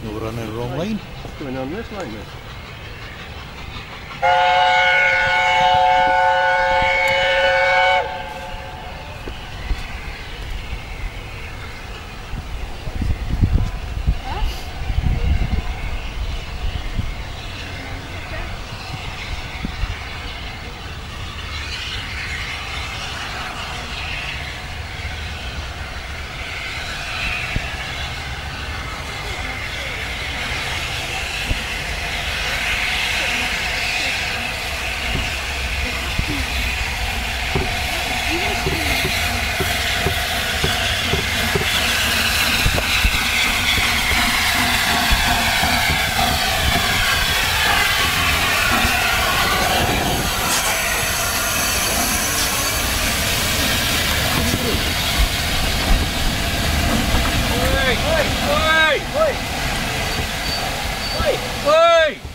running the wrong line. Going on this line then. Hey!